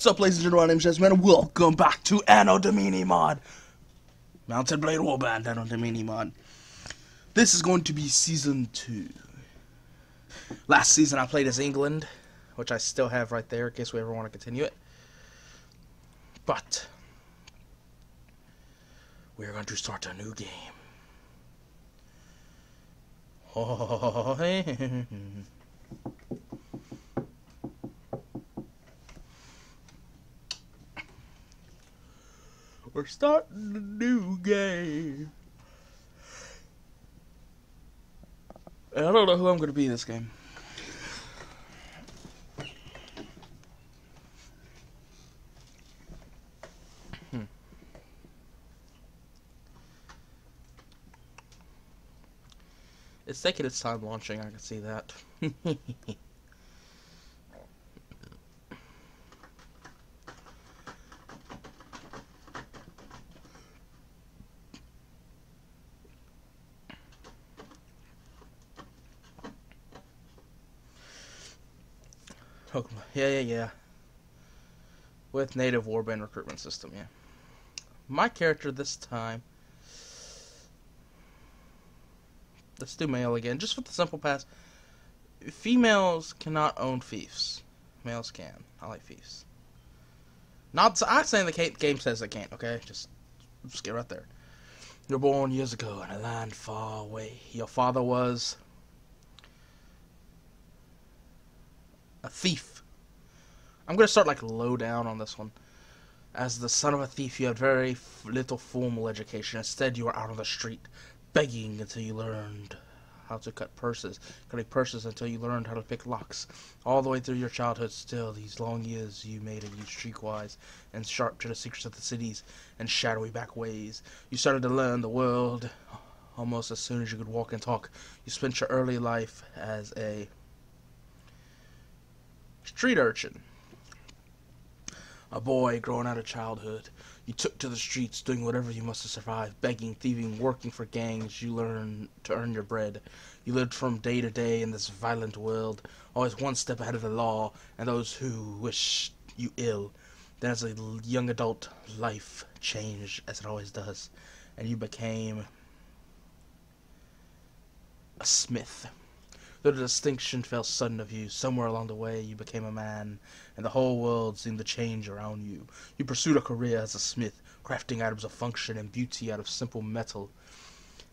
What's up, ladies and gentlemen? My name's Jazzyman, and welcome back to Anno Domini mod. Mount & Blade Warband Anno Domini mod. This is going to be season two. Last season I played as England, which I still have right there in case we ever want to continue it. But we're going to start a new game. Oh, We're starting a new game. And I don't know who I'm going to be in this game. Hmm. It's taking its time launching, I can see that. Yeah, yeah, yeah. With native warband recruitment system, yeah. My character this time. Let's do male again, just for the simple pass. Females cannot own fiefs. Males can. I like fiefs. Not. I'm saying the game says they can't. Okay, just just get right there. You're born years ago in a land far away. Your father was a thief. I'm gonna start like low down on this one. As the son of a thief, you had very little formal education. Instead, you were out on the street, begging until you learned how to cut purses, cutting purses until you learned how to pick locks. All the way through your childhood, still, these long years you made of you streetwise and sharp to the secrets of the cities and shadowy back ways. You started to learn the world almost as soon as you could walk and talk. You spent your early life as a street urchin. A boy growing out of childhood. You took to the streets, doing whatever you must to survive, begging, thieving, working for gangs. You learned to earn your bread. You lived from day to day in this violent world, always one step ahead of the law and those who wished you ill. Then, as a young adult, life changed, as it always does, and you became a smith. Though the distinction fell sudden of you, somewhere along the way you became a man, and the whole world seemed to change around you. You pursued a career as a smith, crafting items of function and beauty out of simple metal.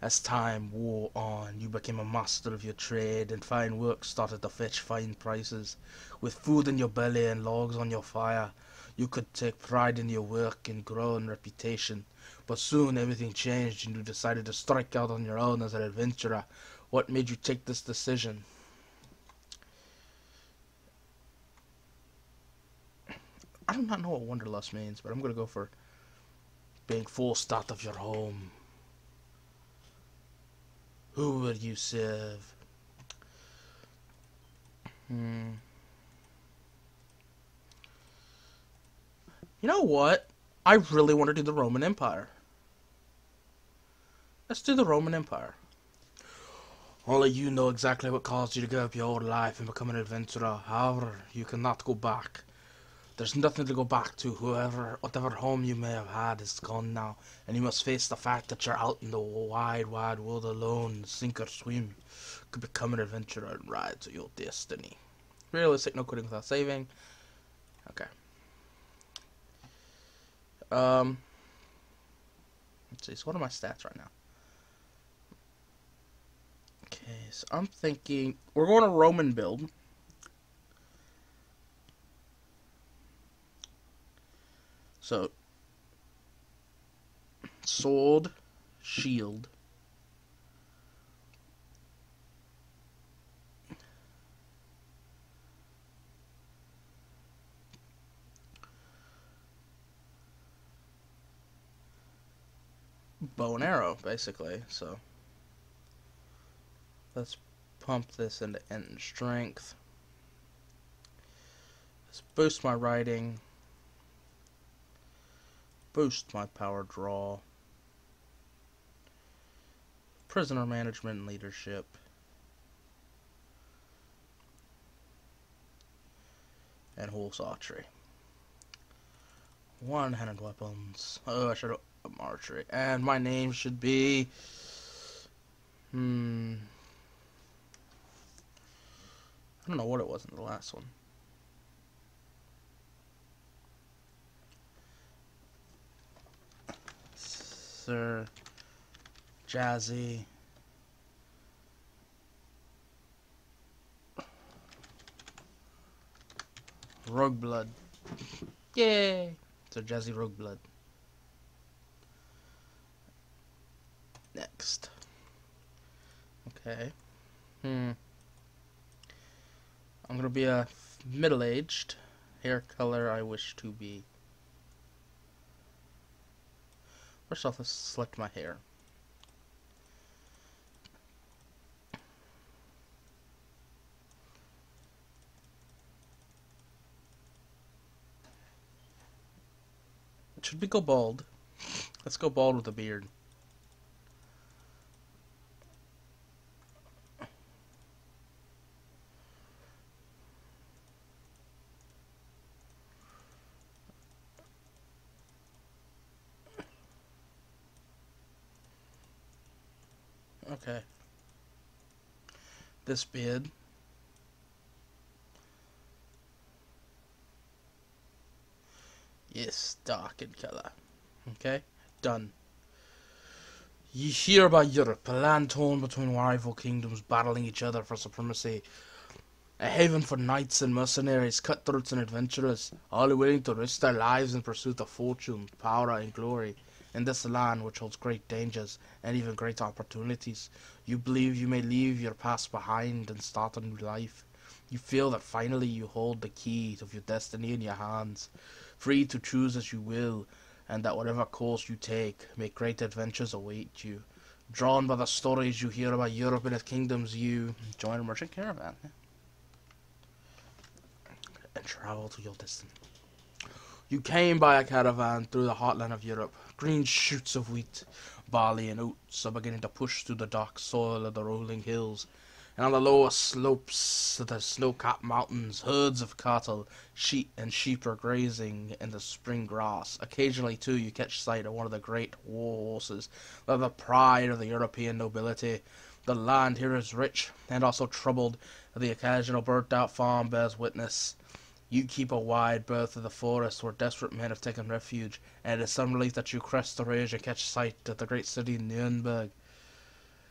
As time wore on, you became a master of your trade, and fine work started to fetch fine prices. With food in your belly and logs on your fire, you could take pride in your work and grow in reputation. But soon everything changed, and you decided to strike out on your own as an adventurer. What made you take this decision? I do not know what wanderlust means, but I'm gonna go for being forced out of your home. Who will you serve? Hmm. You know what? I really want to do the Roman Empire. Let's do the Roman Empire. Only you know exactly what caused you to give up your old life and become an adventurer. However, you cannot go back. There's nothing to go back to. Whoever, whatever home you may have had is gone now, and you must face the fact that you're out in the wide, wide world alone, sink or swim. Could become an adventurer and ride to your destiny. Realistic, no quitting without saving. Okay. Um. Let's see. So, what are my stats right now? Okay, so I'm thinking we're going to Roman build. So, sword, shield. Bow and arrow, basically, so. Let's pump this into end strength. Let's boost my writing. Boost my power draw. Prisoner management and leadership. And horse archery. One-handed weapons. Oh, I should have archery. And my name should be. Hmm. I don't know what it was in the last one. Sir Jazzy. Rogue Blood. Yay! So Jazzy Rogue Blood. Next. Okay. Hmm. I'm gonna be a middle-aged. Hair color I wish to be. First off, let's select my hair. Should we go bald? Let's go bald with a beard. Okay. This beard. Yes, dark in color. Okay, done. Ye hear about Europe, a land torn between rival kingdoms battling each other for supremacy. A haven for knights and mercenaries, cutthroats and adventurers, all willing to risk their lives in pursuit of fortune, power, and glory. In this land, which holds great dangers and even great opportunities, you believe you may leave your past behind and start a new life. You feel that finally you hold the key of your destiny in your hands free to choose as you will, and that whatever course you take, may great adventures await you. Drawn by the stories you hear about Europe and its kingdoms, you join a merchant caravan and travel to your destiny. You came by a caravan through the heartland of Europe. Green shoots of wheat, barley, and oats are beginning to push through the dark soil of the rolling hills and on the lower slopes of the snow-capped mountains, herds of cattle, sheep, and sheep are grazing in the spring grass. Occasionally, too, you catch sight of one of the great war horses, the pride of the European nobility. The land here is rich, and also troubled. The occasional burnt-out farm bears witness. You keep a wide berth of the forest where desperate men have taken refuge, and it is some relief that you crest the ridge and catch sight of the great city Nuremberg.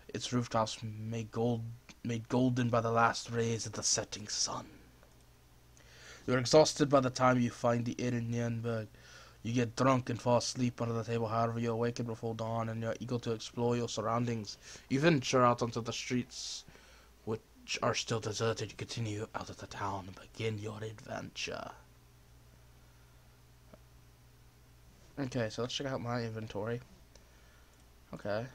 Its rooftops made gold made golden by the last rays of the setting sun. You're exhausted by the time you find the inn in Nuremberg. You get drunk and fall asleep under the table. However, you awaken before dawn and you're eager to explore your surroundings. You venture out onto the streets, which are still deserted. You continue out of the town and begin your adventure. Okay, so let's check out my inventory. Okay.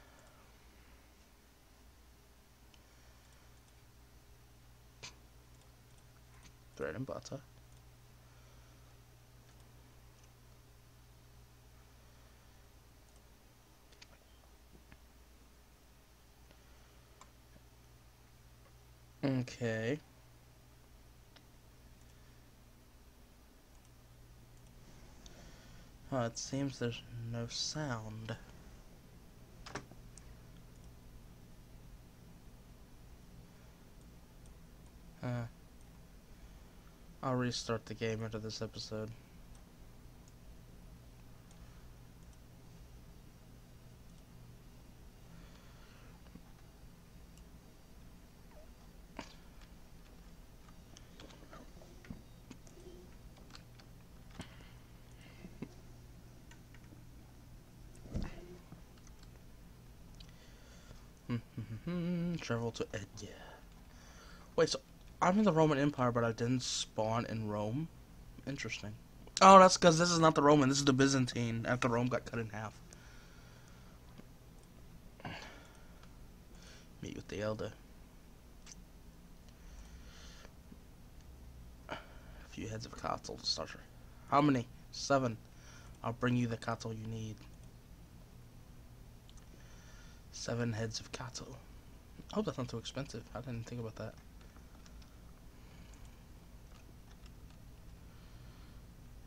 bread and butter. Okay. Oh, it seems there's no sound. Uh. I'll restart the game after this episode. To Edya. Wait, so I'm in the Roman Empire, but I didn't spawn in Rome. Interesting. Oh, that's because this is not the Roman. This is the Byzantine. After Rome got cut in half. Meet with the elder. A few heads of cattle to start. How many? Seven. I'll bring you the cattle you need. Seven heads of cattle. I hope that's not too expensive. I didn't think about that.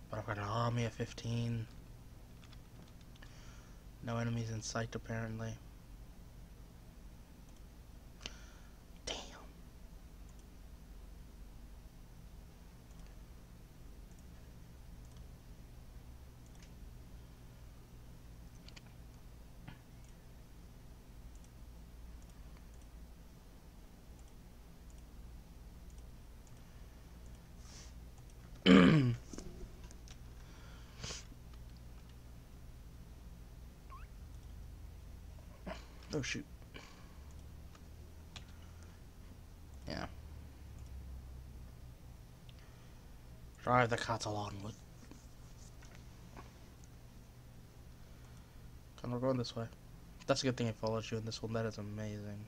But I've got an army of 15. No enemies in sight, apparently. Oh shoot. Yeah. Drive the cattle onward. Come, we're going this way. That's a good thing it follows you in this one. That is amazing.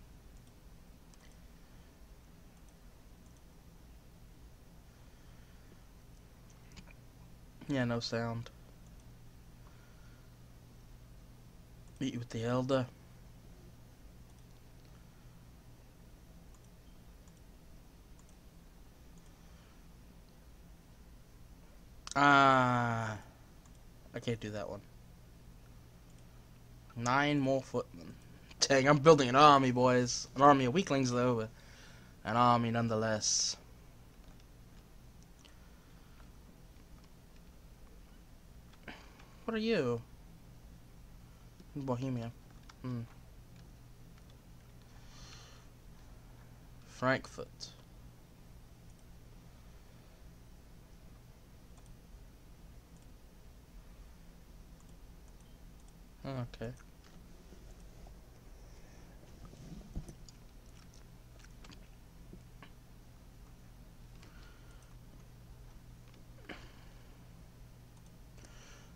Yeah, no sound. Meet you with the elder. Ah, I can't do that one. Nine more footmen. Dang, I'm building an army, boys. An army of weaklings, though, but an army nonetheless. What are you? Bohemia. Hmm. Frankfurt. Okay.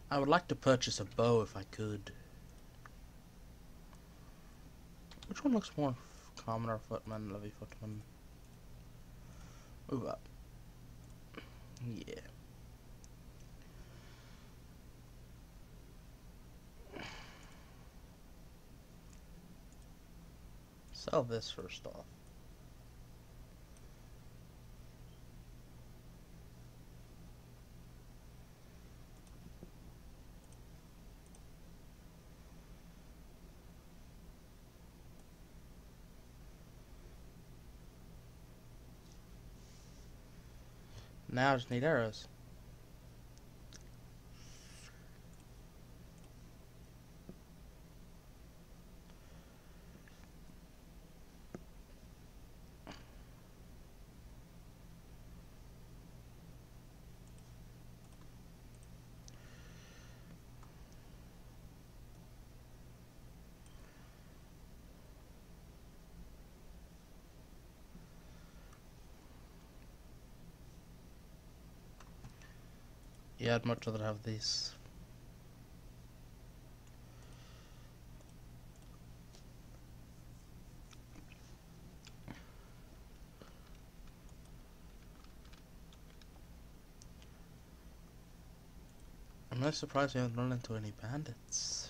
I would like to purchase a bow if I could. Which one looks more commoner footman, levy footman? Move up. Uh, yeah. Sell this first off. Now I just need arrows. Yeah, I'd much rather have this. I'm not surprised we haven't run into any bandits.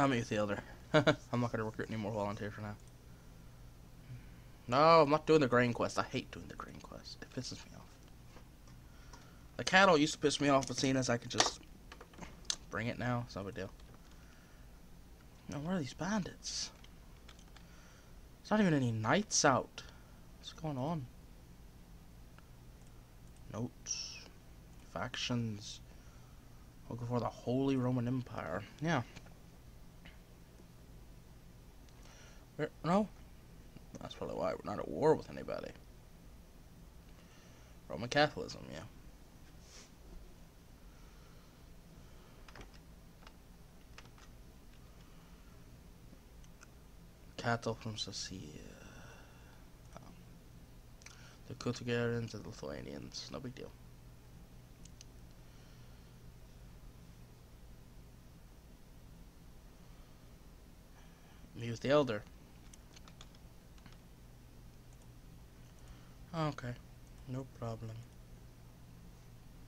I'm the elder. I'm not gonna recruit any more volunteers for now. No, I'm not doing the grain quest. I hate doing the grain quest. It pisses me off. The cattle used to piss me off, but seeing as I could just bring it now, it's no big deal. Now, where are these bandits? There's not even any knights out. What's going on? Notes. Factions. Looking for the Holy Roman Empire. Yeah, No? That's probably why we're not at war with anybody. Roman Catholicism, yeah. Cattle from Sicilia. Um, the Kutugarians and the Lithuanians, no big deal. Me with the Elder. Ah, okay, no problem.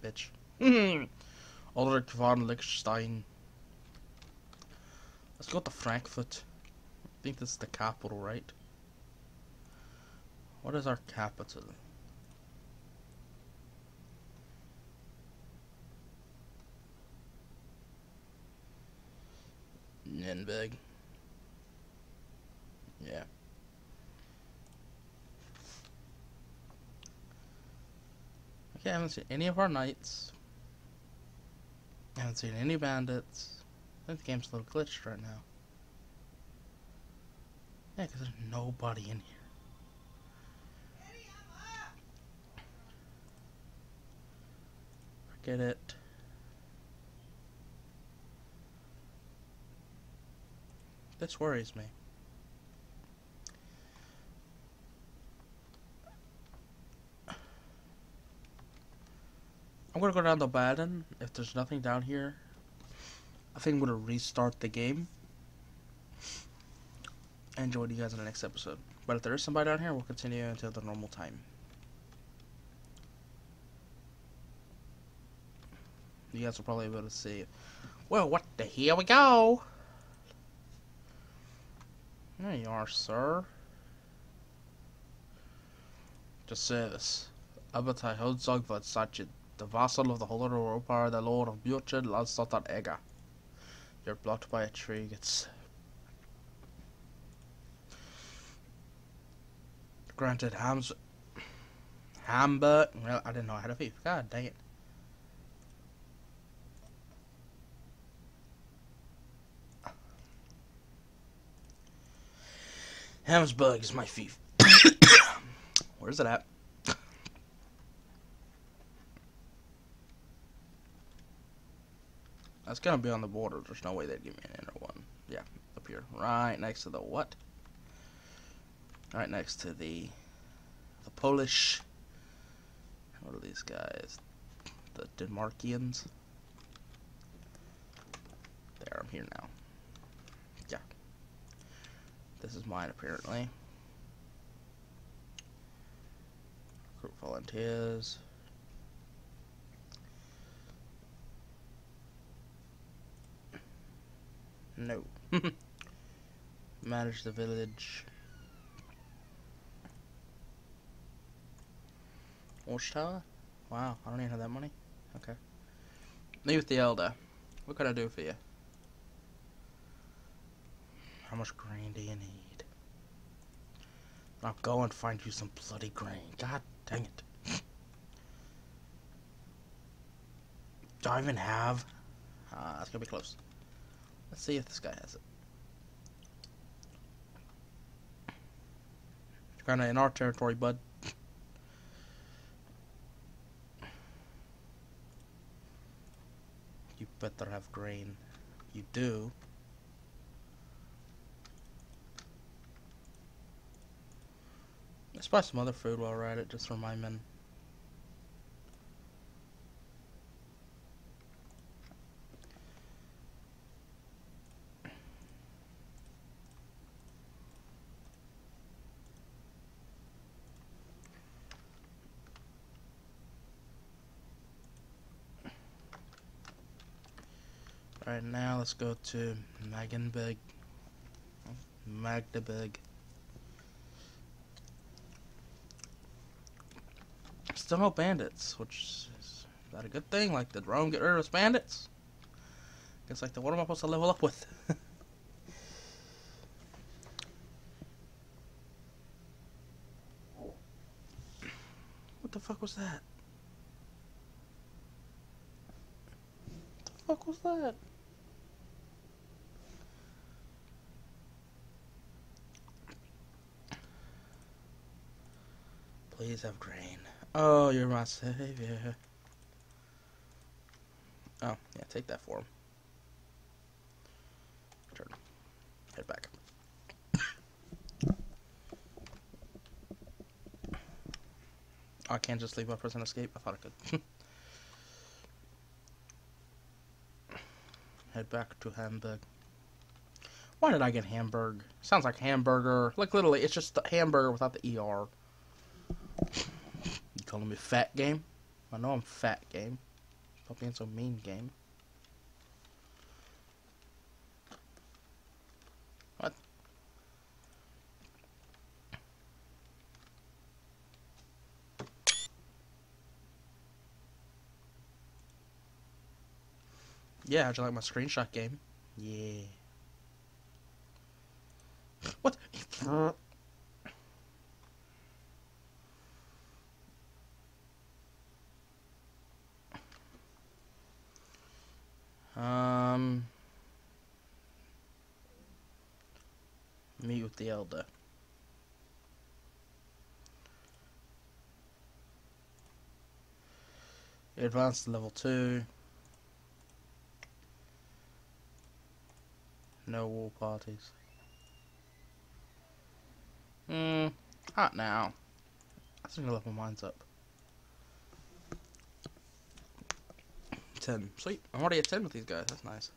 Bitch. Ulrich von Liechtenstein. Let's go to Frankfurt. I think this is the capital, right? What is our capital? Nürnberg. Yeah. Okay, I haven't seen any of our knights. I haven't seen any bandits. I think the game's a little glitched right now. Yeah, because there's nobody in here. Forget it. This worries me. Gonna go down to Baden. If there's nothing down here, I think I'm gonna restart the game and join you guys in the next episode. But if there is somebody down here, we'll continue until the normal time. You guys will probably be able to see. Well, what the here we go? There you are, sir. Just service. Abatai Hodzog Vadsachin, the vassal of the Holy Europa, the Lord of Bjorchen, Landsatan Ega. You're blocked by a tree. It's granted Hams Hamburg. Well, I didn't know I had a beef. God dang it. Hamsburg is my fief. Where's it at? That's gonna be on the border. There's no way they'd give me an inner one. Yeah, up here. Right next to the what? Right next to the the Polish what are these guys? The Denmarkians. There, I'm here now. Yeah. This is mine apparently. Recruit volunteers. No. Manage the village. Watchtower? Wow, I don't even have that money. Okay. Me with the Elder. What can I do for you? How much grain do you need? I'll go and find you some bloody grain. God dang it. Do I even have? Ah, uh, it's gonna be close. Let's see if this guy has it. You're kinda in our territory, bud. You better have grain. You do. Let's buy some other food while we're at it, just for my men. Now let's go to Magenberg. Magdeburg. Still no bandits, which is that a good thing? Like, did Rome get rid of its bandits? Guess like, the, what am I supposed to level up with? what the fuck was that? What the fuck was that? Please have grain. Oh, you're my savior. Oh, yeah, take that for him. Turn. Head back. I can't just leave my prison escape. I thought I could. Head back to Hamburg. Why did I get Hamburg? Sounds like hamburger. Like literally, it's just hamburger without the ER. You calling me fat game? I know I'm fat game. Stop being so mean game. What? Yeah, how'd you like my screenshot game? Yeah. What? meet with the elder. Advanced level two. No war parties. Hmm, hot now. I think I left my minds up. 10. Sweet. I'm already at 10 with these guys. That's nice.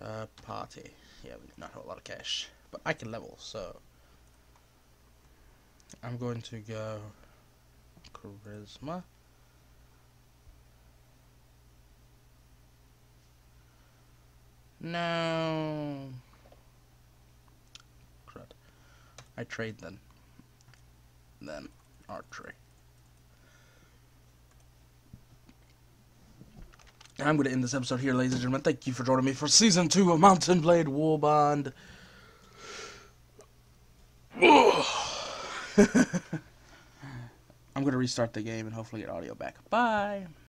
Uh, party. Yeah, we not have a lot of cash. But I can level, so... I'm going to go... Charisma. No. Crud. I trade then. Then archery. I'm going to end this episode here, ladies and gentlemen. Thank you for joining me for season two of Mount & Blade Warband. I'm going to restart the game and hopefully get audio back. Bye.